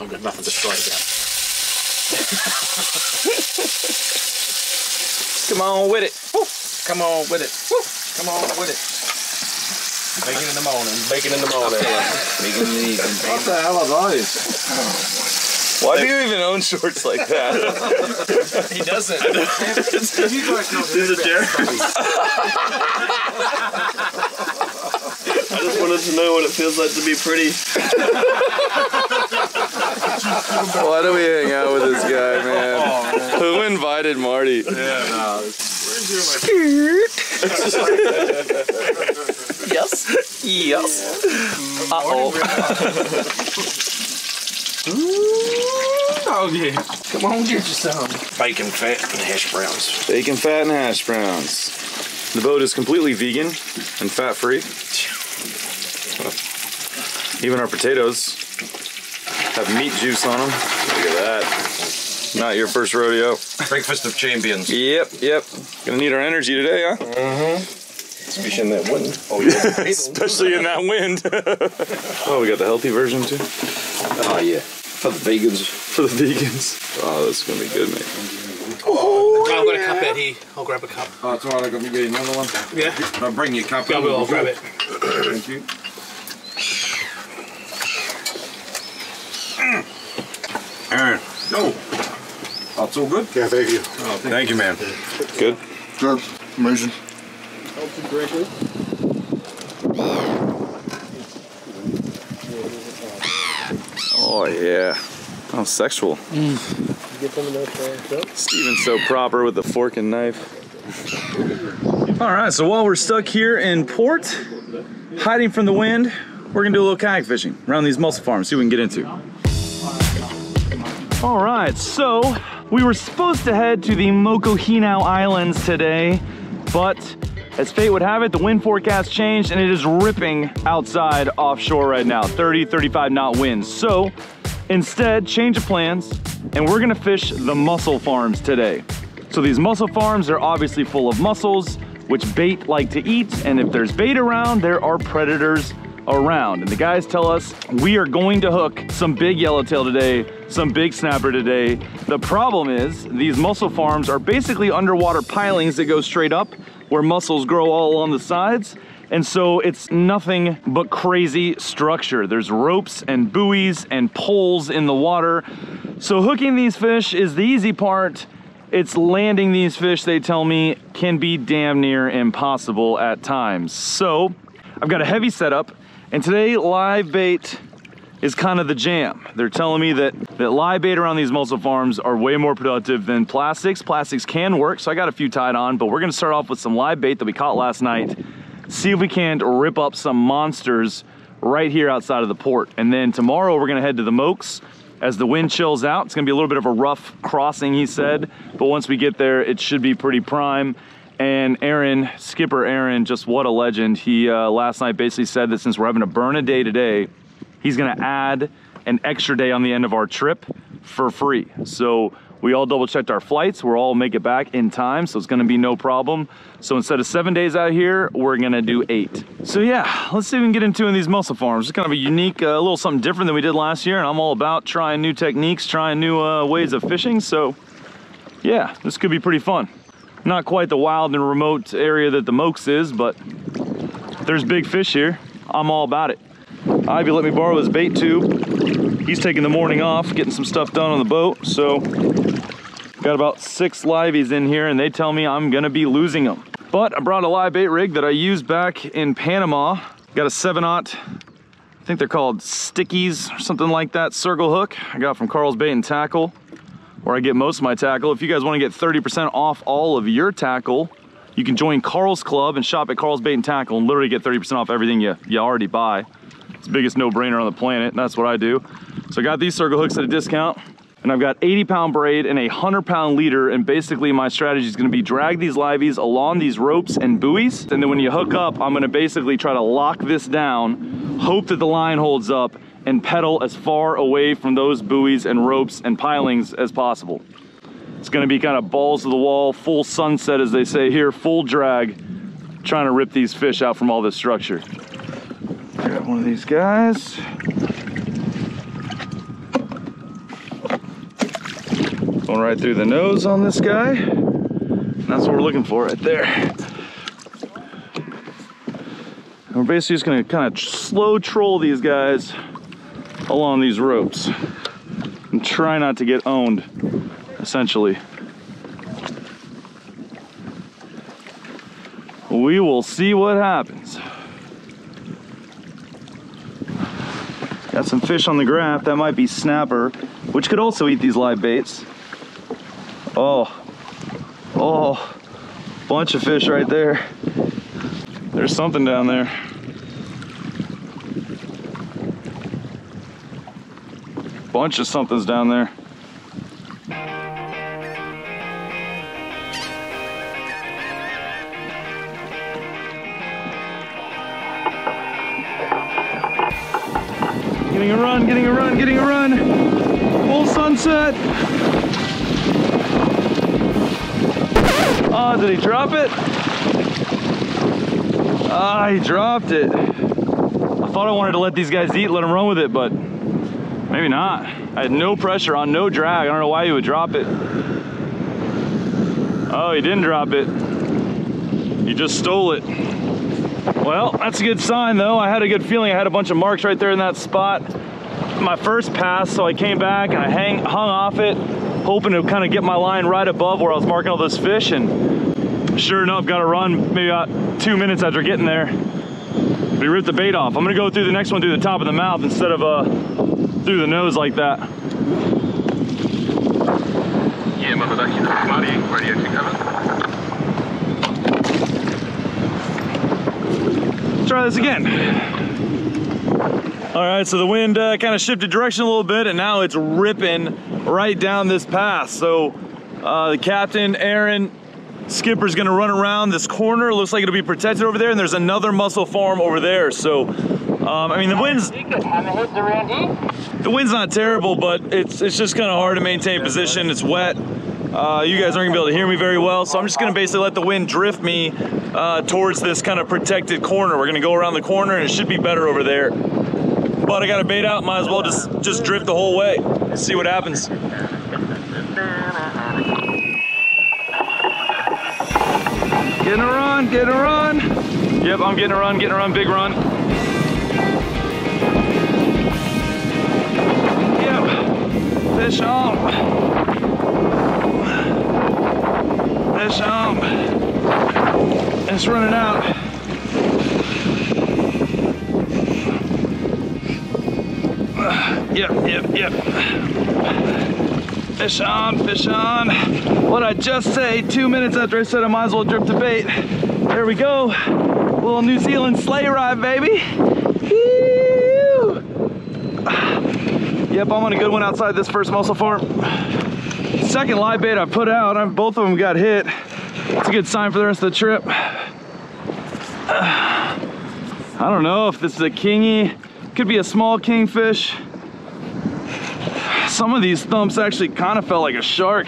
I've got nothing to strike at. Come on with it. Come on with it. Come on with it. Bacon in the morning. Bacon in the morning. Bacon in the evening. What the hell are those? Why do you even own shorts like that? He doesn't. These are Jerry. I just wanted to know what it feels like to be pretty. Why do we hang out with this guy, man? Who invited Marty? yes. Yes. Uh oh. Doggy. Come on, get you some. Bacon, fat, and hash browns. Bacon, fat, and hash browns. The boat is completely vegan and fat free. Even our potatoes have meat juice on them. Look at that. Not your first rodeo. Breakfast of champions. Yep, yep. Gonna need our energy today, huh? Mm-hmm. Especially in that wind. Oh, yeah. Especially in that wind. oh, we got the healthy version too oh, yeah. For the vegans. for the vegans. Oh, this is gonna be good, mate. Oh, I've got a cup, Eddie. I'll grab a cup. Oh, that's all right, I got me getting another one. Yeah. I'll bring your cup I in. will. I'll grab it. Thank you. Aaron, go. Oh, it's all good? Yeah, thank you. Oh, thank you, man. Good. Good. Amazing. Oh yeah. Oh, sexual. Steven's so proper with the fork and knife. All right, so while we're stuck here in port, hiding from the wind, we're gonna do a little kayak fishing around these mussel farms, see what we can get into. All right, so we were supposed to head to the Mokohinau Islands today, but as fate would have it, the wind forecast changed and it is ripping outside offshore right now, 30, 35 knot winds. So instead, change of plans, and we're gonna fish the mussel farms today. So these mussel farms are obviously full of mussels, which bait like to eat, and if there's bait around, there are predators around. And the guys tell us we are going to hook some big yellowtail today, some big snapper today. The problem is these mussel farms are basically underwater pilings that go straight up where mussels grow all along the sides. And so it's nothing but crazy structure. There's ropes and buoys and poles in the water. So hooking these fish is the easy part. It's landing these fish, they tell me, can be damn near impossible at times. So I've got a heavy setup and today live bait is kind of the jam. They're telling me that, that live bait around these mussel farms are way more productive than plastics. Plastics can work, so I got a few tied on, but we're gonna start off with some live bait that we caught last night, see if we can't rip up some monsters right here outside of the port. And then tomorrow we're gonna head to the Mokes as the wind chills out. It's gonna be a little bit of a rough crossing, he said, but once we get there, it should be pretty prime. And Aaron, skipper Aaron, just what a legend. He uh, last night basically said that since we're having to burn a day today, he's gonna add an extra day on the end of our trip for free. So we all double checked our flights. We're all make it back in time, so it's gonna be no problem. So instead of seven days out here, we're gonna do eight. So yeah, let's see if we can get into in these mussel farms. It's kind of a unique, uh, a little something different than we did last year, and I'm all about trying new techniques, trying new uh, ways of fishing. So yeah, this could be pretty fun. Not quite the wild and remote area that the Mokes is, but there's big fish here. I'm all about it. Ivy let me borrow his bait tube. He's taking the morning off, getting some stuff done on the boat. So got about six liveys in here and they tell me I'm gonna be losing them. But I brought a live bait rig that I used back in Panama. Got a seven aught, I think they're called stickies or something like that, circle hook. I got from Karl's Bait and Tackle where I get most of my tackle. If you guys wanna get 30% off all of your tackle, you can join Karl's Club and shop at Karl's Bait and Tackle and literally get 30% off everything you, you already buy. It's the biggest no-brainer on the planet, and that's what I do. So I got these circle hooks at a discount, and I've got 80 pound braid and a 100 pound leader, and basically my strategy is gonna be drag these liveys along these ropes and buoys, and then when you hook up, I'm gonna basically try to lock this down, hope that the line holds up, and pedal as far away from those buoys and ropes and pilings as possible. It's gonna be kind of balls to the wall, full sunset as they say here, full drag, trying to rip these fish out from all this structure. Grab one of these guys. Going right through the nose on this guy. And that's what we're looking for right there. And we're basically just gonna kind of slow troll these guys along these ropes and try not to get owned, essentially. We will see what happens. Got some fish on the graph. That might be snapper, which could also eat these live baits. Oh, oh, bunch of fish right there. There's something down there. Bunch of something's down there. Getting a run, getting a run, getting a run. Full sunset. Oh, did he drop it? Ah, he dropped it. I thought I wanted to let these guys eat, let them run with it, but maybe not. I had no pressure on, no drag. I don't know why he would drop it. Oh, he didn't drop it. He just stole it. Well, that's a good sign though. I had a good feeling. I had a bunch of marks right there in that spot. My first pass, so I came back and I hang, hung off it, hoping to kind of get my line right above where I was marking all those fish. And sure enough, got to run maybe about two minutes after getting there. He ripped the bait off. I'm gonna go through the next one through the top of the mouth instead of uh, through the nose like that. Yeah, this is Marty, radio to cover. try this again. All right, so the wind uh, kind of shifted direction a little bit and now it's ripping right down this pass. So uh, the captain, Aaron, skipper's gonna run around this corner. Looks like it'll be protected over there and there's another mussel farm over there. So, um, I mean, the wind's, the wind's not terrible, but it's, it's just kind of hard to maintain position. It's wet. Uh, you guys aren't gonna be able to hear me very well, so I'm just gonna basically let the wind drift me uh, towards this kind of protected corner. We're gonna go around the corner and it should be better over there. But I got a bait out, might as well just, just drift the whole way. And see what happens. Getting a run, getting a run. Yep, I'm getting a run, getting a run, big run. Fish on. Fish on. It's running out. Yep, yep, yep. Fish on, fish on. What I just say two minutes after I said I might as well drip the bait. There we go. Little New Zealand sleigh ride, baby. Yep, I'm on a good one outside this first mussel farm. Second live bait I put out, I'm, both of them got hit. It's a good sign for the rest of the trip. I don't know if this is a kingy, could be a small kingfish. Some of these thumps actually kind of felt like a shark,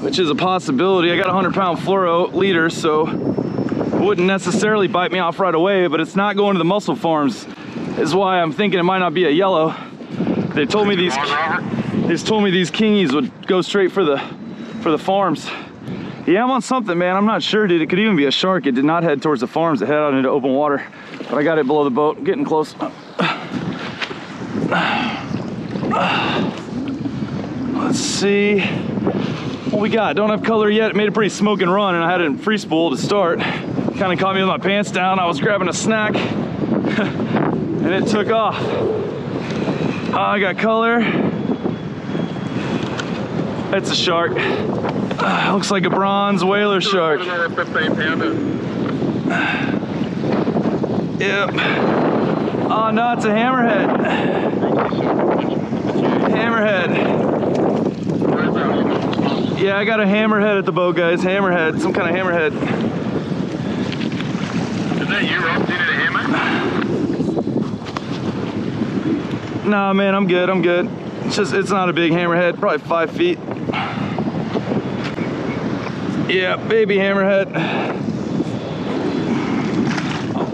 which is a possibility. I got a 100 pound fluoro leader, so wouldn't necessarily bite me off right away, but it's not going to the mussel farms, is why I'm thinking it might not be a yellow. They told me these, they told me these kingies would go straight for the, for the farms. Yeah, I'm on something, man. I'm not sure, dude. It could even be a shark. It did not head towards the farms. It headed out into open water. But I got it below the boat. Getting close. Let's see what we got. Don't have color yet. It made a pretty smoking run, and I had it in free spool to start. Kind of caught me with my pants down. I was grabbing a snack, and it took off. Uh, I got color. It's a shark. Uh, looks like a bronze whaler shark. Yep. Oh no, it's a hammerhead. Hammerhead. Yeah, I got a hammerhead at the boat, guys. Hammerhead, some kind of hammerhead. Is that you, Rob? Did it a hammer? Nah, man, I'm good. I'm good. It's just, it's not a big hammerhead. Probably five feet. Yeah, baby hammerhead.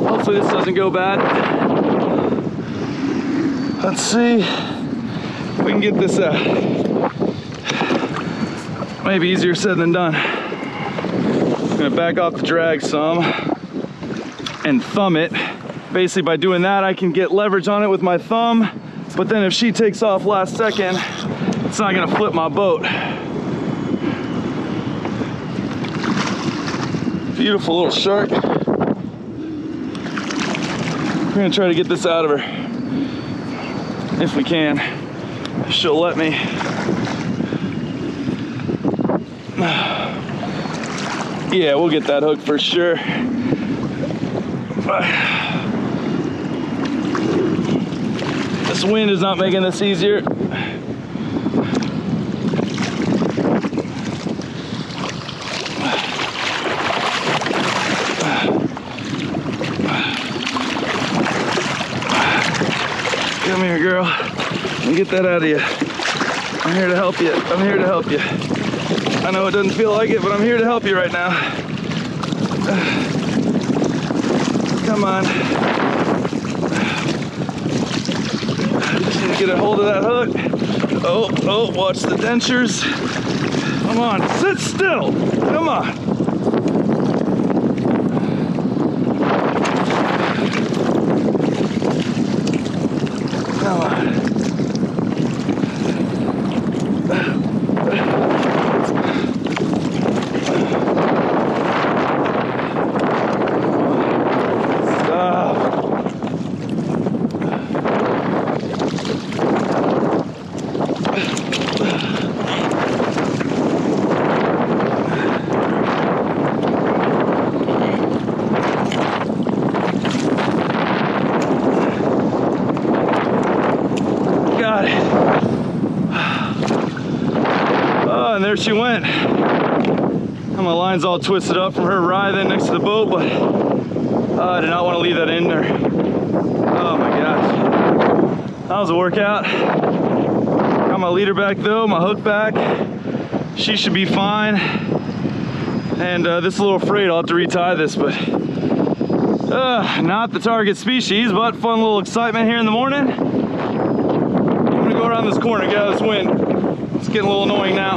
Hopefully this doesn't go bad. Let's see if we can get this uh, Maybe easier said than done. I'm gonna back off the drag some and thumb it. Basically by doing that, I can get leverage on it with my thumb, but then if she takes off last second, it's not gonna flip my boat. Beautiful little shark. We're gonna try to get this out of her if we can. If she'll let me. Yeah, we'll get that hook for sure. This wind is not making this easier. Come here, girl. Let me get that out of you. I'm here to help you. I'm here to help you. I know it doesn't feel like it, but I'm here to help you right now. Come on. Just need to get a hold of that hook. Oh, oh, watch the dentures. Come on, sit still. Come on. Come on. Stop. Got it. Oh, and there she went. And my line's all twisted up from her writhing next to the boat, but oh, I did not want to leave that in there. Oh my gosh. That was a workout. Got my leader back though, my hook back. She should be fine. And uh, this little afraid I'll have to retie this, but uh, not the target species, but fun little excitement here in the morning. I'm gonna go around this corner, get out of this wind. It's getting a little annoying now.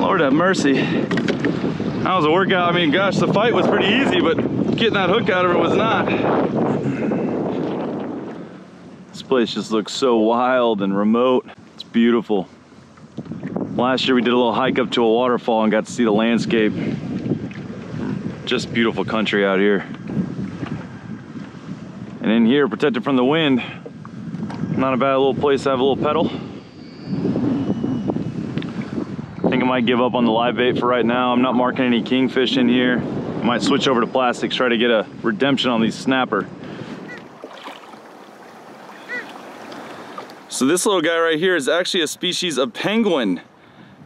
Lord have mercy. That was a workout. I mean, gosh, the fight was pretty easy, but getting that hook out of it was not. This place just looks so wild and remote. It's beautiful. Last year we did a little hike up to a waterfall and got to see the landscape. Just beautiful country out here. And in here, protected from the wind, not a bad little place to have a little pedal. I might give up on the live bait for right now. I'm not marking any kingfish in here. I might switch over to plastics, try to get a redemption on these snapper. So this little guy right here is actually a species of penguin.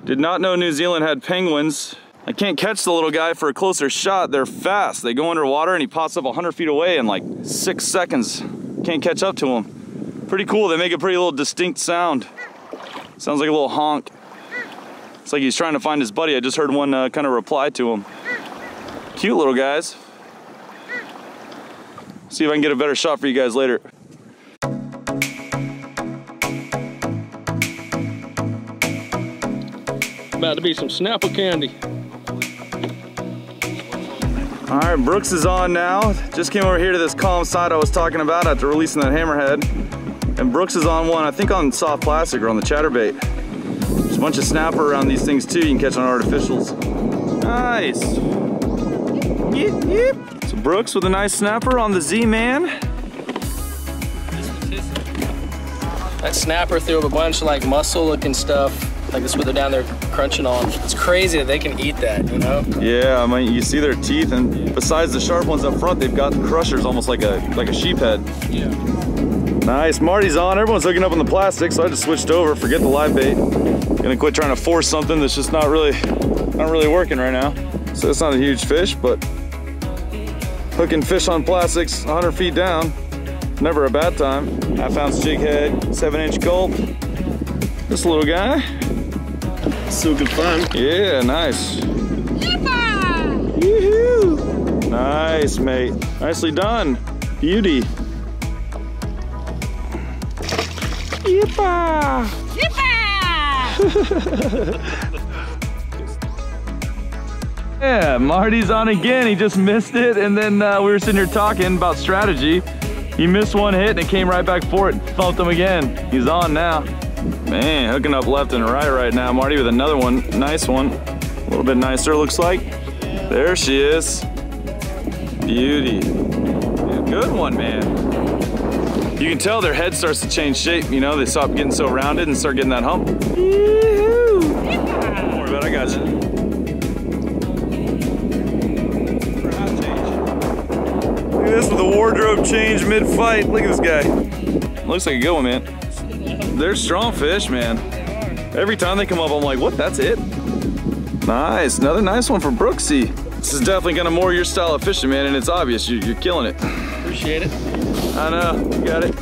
Did not know New Zealand had penguins. I can't catch the little guy for a closer shot. They're fast. They go underwater and he pops up 100 feet away in like six seconds. Can't catch up to him. Pretty cool. They make a pretty little distinct sound. Sounds like a little honk. It's like he's trying to find his buddy. I just heard one uh, kind of reply to him. Cute little guys. See if I can get a better shot for you guys later. About to be some Snapple candy. All right, Brooks is on now. Just came over here to this calm side I was talking about after releasing that hammerhead. And Brooks is on one, I think on soft plastic or on the chatterbait. There's a bunch of snapper around these things too you can catch on artificials. Nice. Yep, yep. So Brooks with a nice snapper on the Z-Man. That snapper threw up a bunch of like mussel looking stuff. Like that's what they're down there crunching on. It's crazy that they can eat that, you know? Yeah, I mean, you see their teeth and besides the sharp ones up front, they've got crushers almost like a like a sheep head. Yeah. Nice, Marty's on. Everyone's hooking up on the plastic, so I just switched over. Forget the live bait. Gonna quit trying to force something that's just not really, not really working right now. So it's not a huge fish, but hooking fish on plastics 100 feet down, never a bad time. Half ounce jig head, seven inch gulp. This little guy. So good fun. Yeah, nice. Nice, mate. Nicely done. Beauty. Yippah! Yeah, Marty's on again. He just missed it, and then uh, we were sitting here talking about strategy. He missed one hit, and it came right back for it. Thumped him again. He's on now. Man, hooking up left and right right now. Marty with another one. Nice one. A little bit nicer, looks like. There she is. Beauty. Good one, man. You can tell their head starts to change shape, you know, they stop getting so rounded and start getting that hump. Don't worry about it, I got you. Look at this with the wardrobe change mid-fight. Look at this guy. Looks like a good one, man. They're strong fish, man. Every time they come up, I'm like, what, that's it? Nice, another nice one from Brooksy. This is definitely gonna more your style of fishing, man, and it's obvious, you, you're killing it. Appreciate it. I know, you got it.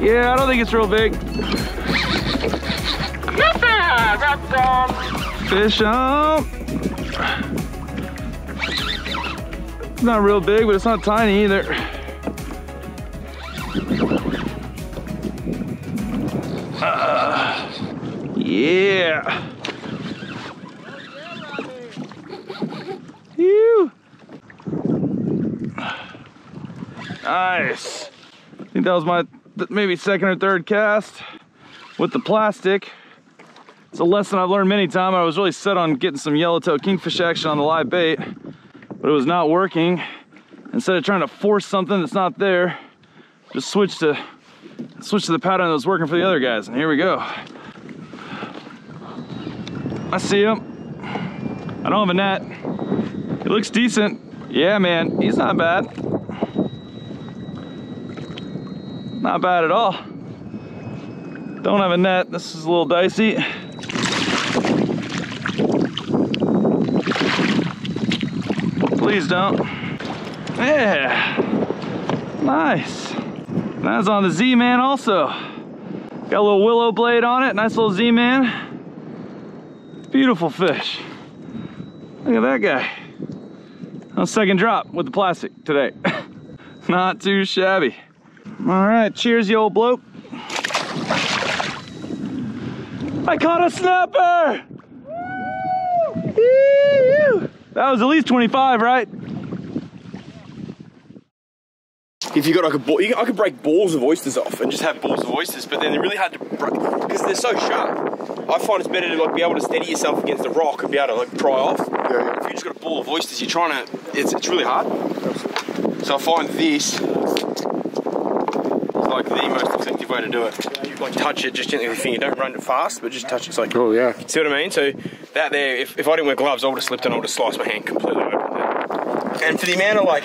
Yeah, I don't think it's real big. Fish up. It's not real big, but it's not tiny either. Yeah. Phew. Nice. I think that was my maybe second or third cast with the plastic. It's a lesson I've learned many times. I was really set on getting some yellowtail kingfish action on the live bait, but it was not working. Instead of trying to force something that's not there, just switch to switch to the pattern that was working for the other guys. And here we go. I see him. I don't have a net. He looks decent. Yeah, man, he's not bad. Not bad at all. Don't have a net. This is a little dicey. Please don't. Yeah. Nice. That's on the Z-Man also. Got a little willow blade on it. Nice little Z-Man. Beautiful fish. Look at that guy. On second drop with the plastic today. Not too shabby. All right, cheers, you old bloke. I caught a snapper! That was at least 25, right? If you got like a ball, you, I could break balls of oysters off and just have balls of oysters, but then they're really hard to break because they're so sharp. I find it's better to like be able to steady yourself against a rock and be able to like pry off. yeah. If you just got a ball of oysters, you're trying to. It's it's really hard. So I find this is like the most effective way to do it. You like touch it just gently with your finger. Don't run it fast, but just touch it. It's like Oh yeah. See what I mean? So that there, if, if I didn't wear gloves, I would have slipped and I would have sliced my hand completely open. And for the amount of like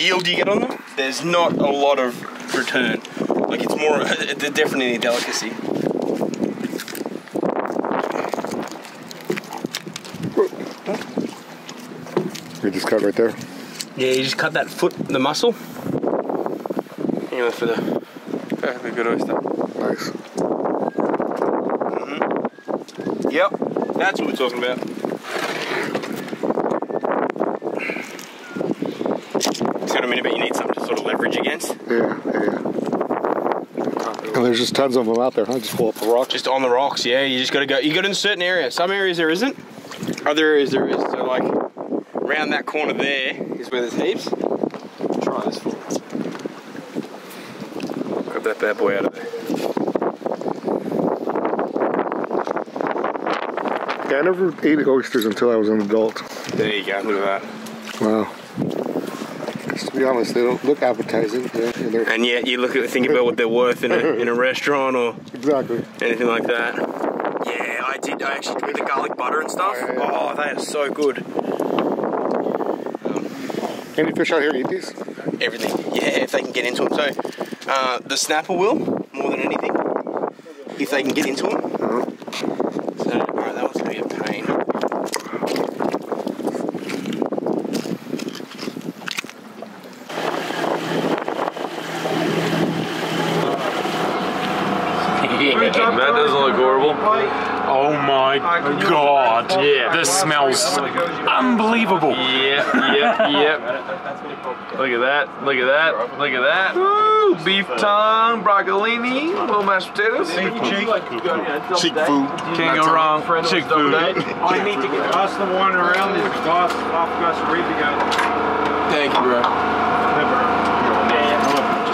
yield you get on them, there's not a lot of return. Like it's more, they're definitely a delicacy. You just cut right there. Yeah, you just cut that foot, the muscle. Anyway, for the perfectly good oyster. Nice. Mm-hmm. Yep, that's what we're talking about. See what I mean about you need something to sort of leverage against? Yeah, yeah. And there's just tons of them out there, huh? Just pull up the rock. Just on the rocks, yeah. You just gotta go. You got in certain areas. Some areas there isn't. Other areas there is. So like around that corner there is where there's heaps. Try this for. Grab that bad boy out of there. Yeah, I never ate oysters until I was an adult. There you go. Look at that. Wow. 'Cause to be honest, they don't look appetizing. And they're- And yet you look at think about what they're worth in a in a restaurant or exactly. anything like that. Yeah, I did. I actually with the garlic butter and stuff. Oh, yeah, yeah. Oh, they are so good. Any fish out here eat these? Everything. Yeah, if they can get into them. So uh, the snapper will more than anything. If they can get into them. Uh-huh. So alright, that one's gonna be a pain. That doesn't look horrible. Oh my god. Yeah. This smells unbelievable. Yep, yep, yep. Look at that, look at that, look at that. Woo! Beef tongue, broccolini, little mashed potatoes. Cheap food. Can't go wrong. Chick food. I need to get us the one around this Gus off Gus Reed to go. Thank you, bro.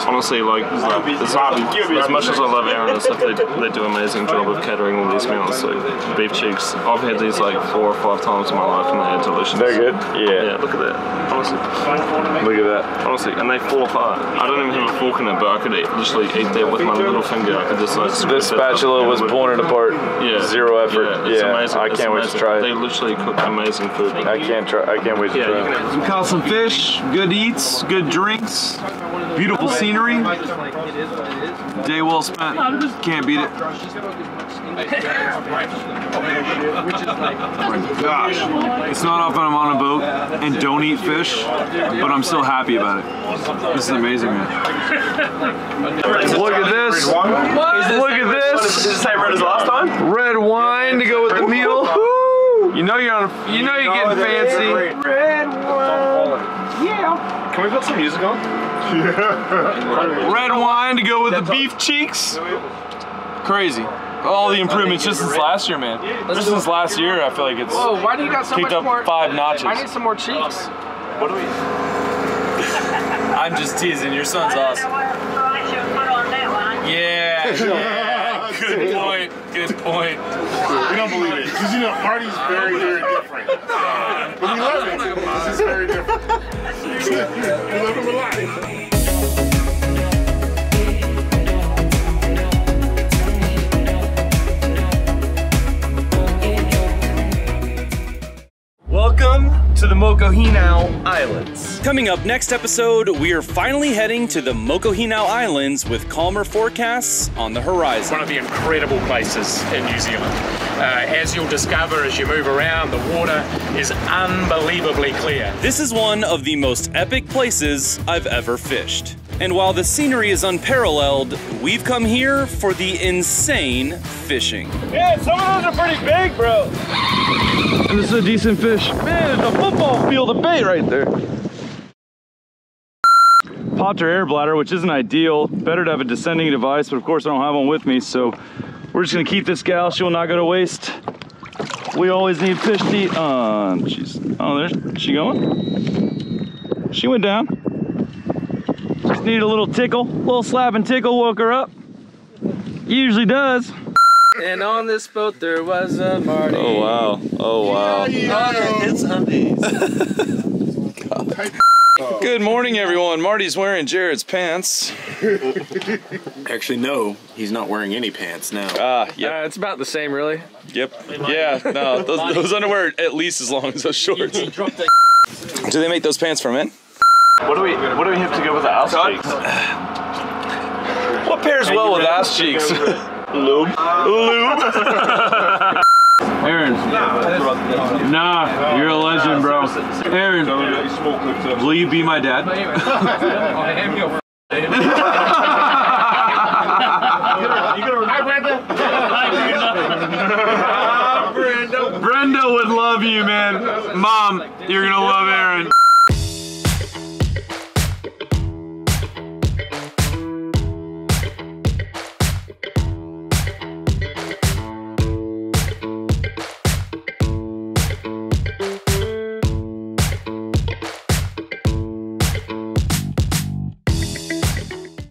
Honestly, like, it's, as much as I love Aaron and stuff, they, they do an amazing job of catering all these meals. Like beef cheeks, I've had these like four or five times in my life, and they are delicious. They're good? Yeah, Yeah. look at that. Honestly, Look at that. honestly, and they fall apart. I don't even have a fork in it, but I could eat, literally eat that with my little finger. I could just like. This spatula was with- pulling it apart. Yeah. Zero effort. Yeah, it's amazing. I It's can't wait to try it. They literally cook amazing food. I can't try. I can't wait to Yeah, you try. it. We caught some fish, good eats, good drinks, beautiful scenery. Day well spent. Can't beat it. Oh my Gosh, it's not often I'm on a boat and don't eat fish, but I'm still happy about it. This is amazing, man. Look at this. Look at this. Did it say red as last time? Red wine to go with the meal. You know you're on. A, you know you're getting fancy. Red wine. Yeah. Can we put some music on? Red wine to go with the beef cheeks. Crazy. All the improvements just since last year, man. Just since last year, I feel like it's Whoa, why do you got so kicked much up more? five notches. I need some more cheeks. What do we? I'm just teasing. Your son's awesome. Yeah. Yeah. Good point. Good point. We don't believe it. Because you know, Marty's very, very different. But we love it. This is very different. we love him alive. Mokohinau Islands. Coming up next episode, we are finally heading to the Mokohinau Islands with calmer forecasts on the horizon. One of the incredible places in New Zealand. Uh, as you'll discover as you move around, the water is unbelievably clear. This is one of the most epic places I've ever fished. And while the scenery is unparalleled, we've come here for the insane fishing. Yeah, some of those are pretty big, bro. And this is a decent fish. Man, there's a football field of bait right there. Popped her air bladder, which isn't ideal. Better to have a descending device, but of course I don't have one with me, so we're just gonna keep this gal. She will not go to waste. We always need fish to eat. Uh, jeez. Oh, there's she going? She went down. Just need a little tickle, A little slap and tickle woke her up. Usually does. And on this boat there was a Marty. Oh wow. Oh wow. It's undies. Good morning, everyone. Marty's wearing Jared's pants. Actually, no, he's not wearing any pants now. Ah, yep, Uh, it's about the same, really. yep. Yeah, no, those, those underwear are at least as long as those shorts. Do they make those pants for men? What do we What do we have to go with the ass cheeks? What pairs well with ass cheeks? Lube. Lube. Aaron. Nah, you're a legend, bro. Aaron, will you be my dad? I am your Brenda would love you, man. Mom, you're gonna love